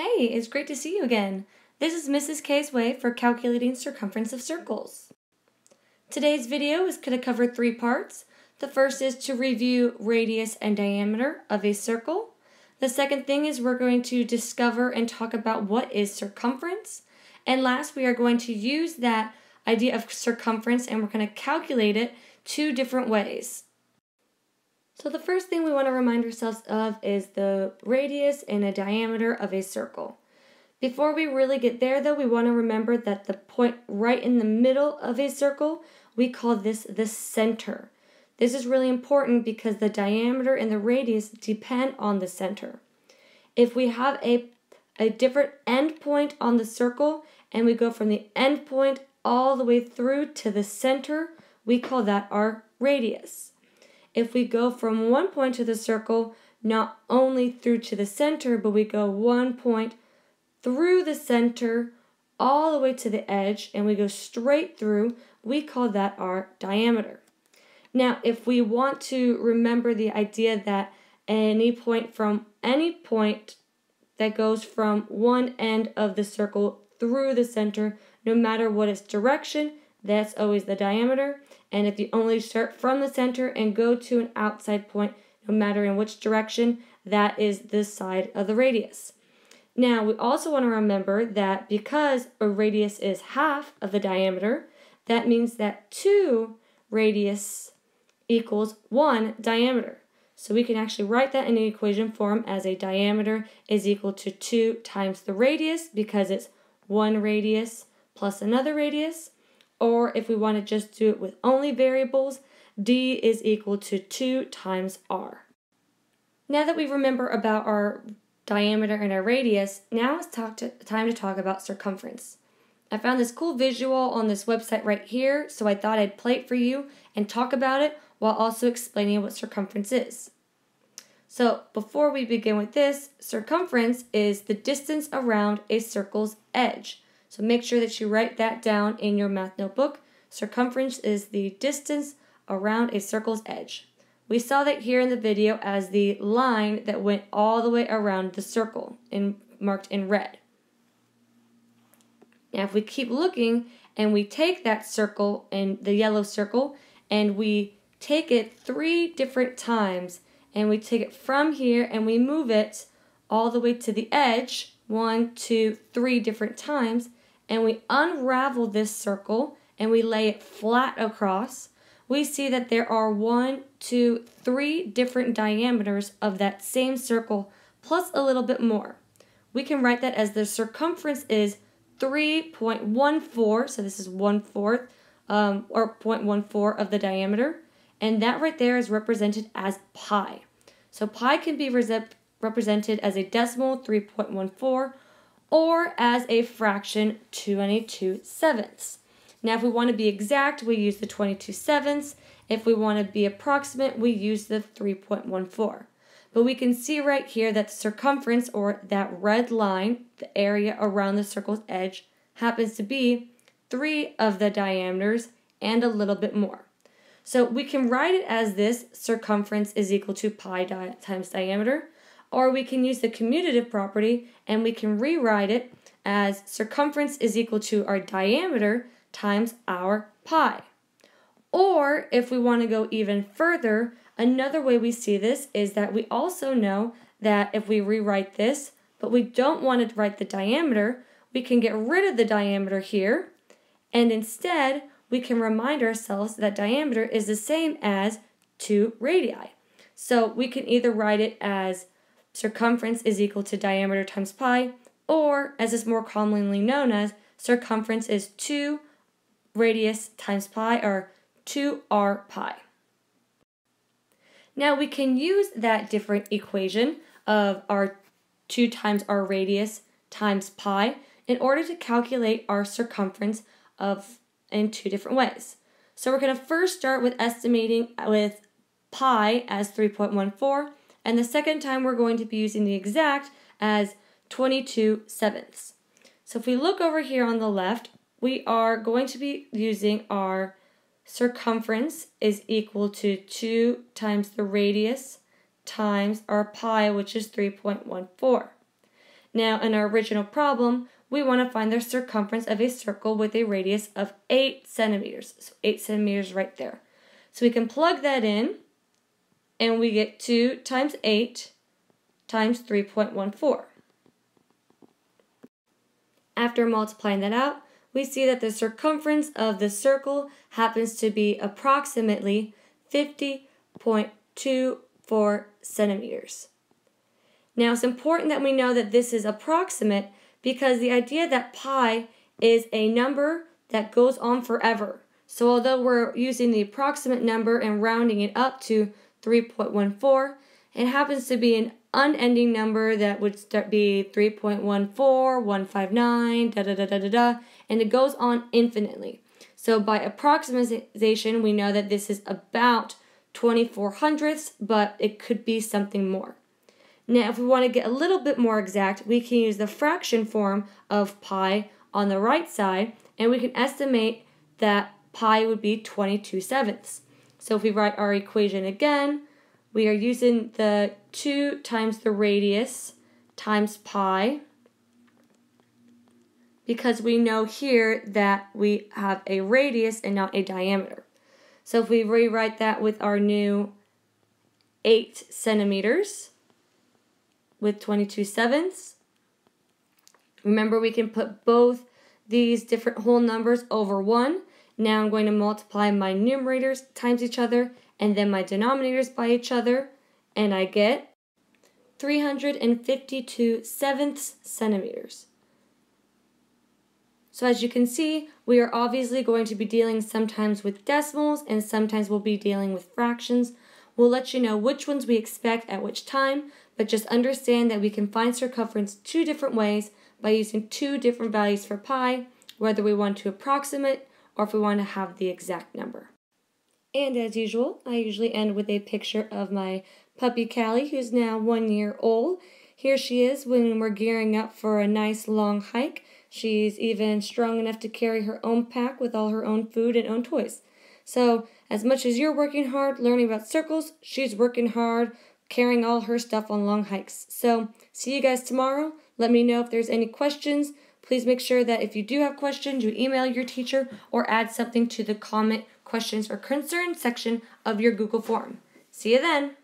Hey, it's great to see you again. This is Mrs. K's way for calculating circumference of circles. Today's video is going to cover three parts. The first is to review radius and diameter of a circle. The second thing is we're going to discover and talk about what is circumference. And last, we are going to use that idea of circumference and we're going to calculate it two different ways. So the first thing we want to remind ourselves of is the radius and a diameter of a circle. Before we really get there though, we want to remember that the point right in the middle of a circle, we call this the center. This is really important because the diameter and the radius depend on the center. If we have a, a different end point on the circle and we go from the end point all the way through to the center, we call that our radius if we go from one point to the circle, not only through to the center, but we go one point through the center all the way to the edge and we go straight through, we call that our diameter. Now, if we want to remember the idea that any point from any point that goes from one end of the circle through the center, no matter what its direction, that's always the diameter. And if you only start from the center and go to an outside point, no matter in which direction, that is the side of the radius. Now, we also want to remember that because a radius is half of the diameter, that means that 2 radius equals 1 diameter. So we can actually write that in the equation form as a diameter is equal to 2 times the radius because it's 1 radius plus another radius or if we want to just do it with only variables, d is equal to 2 times r. Now that we remember about our diameter and our radius, now it's to, time to talk about circumference. I found this cool visual on this website right here, so I thought I'd play it for you and talk about it while also explaining what circumference is. So before we begin with this, circumference is the distance around a circle's edge. So make sure that you write that down in your math notebook. Circumference is the distance around a circle's edge. We saw that here in the video as the line that went all the way around the circle in, marked in red. Now if we keep looking and we take that circle and the yellow circle and we take it three different times and we take it from here and we move it all the way to the edge one, two, three different times and we unravel this circle and we lay it flat across, we see that there are one, two, three different diameters of that same circle plus a little bit more. We can write that as the circumference is 3.14, so this is one fourth, um, or 0.14 of the diameter, and that right there is represented as pi. So pi can be represented as a decimal 3.14 or as a fraction 22 sevenths. Now if we want to be exact, we use the 22 sevenths. If we want to be approximate, we use the 3.14. But we can see right here that the circumference, or that red line, the area around the circle's edge, happens to be 3 of the diameters and a little bit more. So we can write it as this, circumference is equal to pi di times diameter, or we can use the commutative property and we can rewrite it as circumference is equal to our diameter times our pi. Or if we want to go even further, another way we see this is that we also know that if we rewrite this, but we don't want to write the diameter, we can get rid of the diameter here, and instead we can remind ourselves that diameter is the same as 2 radii. So we can either write it as circumference is equal to diameter times pi, or as is more commonly known as, circumference is 2 radius times pi, or 2r pi. Now we can use that different equation of our 2 times our radius times pi in order to calculate our circumference of in two different ways. So we're going to first start with estimating with pi as 3.14 and the second time we're going to be using the exact as 22 sevenths. So if we look over here on the left, we are going to be using our circumference is equal to 2 times the radius times our pi, which is 3.14. Now, in our original problem, we want to find the circumference of a circle with a radius of 8 centimeters. So 8 centimeters right there. So we can plug that in, and we get 2 times 8 times 3.14. After multiplying that out, we see that the circumference of the circle happens to be approximately 50.24 centimeters. Now it's important that we know that this is approximate because the idea that pi is a number that goes on forever. So although we're using the approximate number and rounding it up to 3.14, it happens to be an unending number that would start be 3.14, 159, da da da da da da, and it goes on infinitely. So by approximation, we know that this is about 24 hundredths, but it could be something more. Now, if we want to get a little bit more exact, we can use the fraction form of pi on the right side, and we can estimate that pi would be 22 sevenths. So if we write our equation again, we are using the 2 times the radius times pi because we know here that we have a radius and not a diameter. So if we rewrite that with our new 8 centimeters, with 22 sevenths. Remember, we can put both these different whole numbers over 1. Now I'm going to multiply my numerators times each other and then my denominators by each other, and I get 352 sevenths centimeters. So as you can see, we are obviously going to be dealing sometimes with decimals and sometimes we'll be dealing with fractions. We'll let you know which ones we expect at which time, but just understand that we can find circumference two different ways by using two different values for pi, whether we want to approximate or if we want to have the exact number. And as usual, I usually end with a picture of my puppy Callie, who's now one year old. Here she is when we're gearing up for a nice long hike. She's even strong enough to carry her own pack with all her own food and own toys. So, as much as you're working hard learning about circles, she's working hard carrying all her stuff on long hikes. So, see you guys tomorrow. Let me know if there's any questions. Please make sure that if you do have questions, you email your teacher or add something to the comment, questions, or concern section of your Google form. See you then.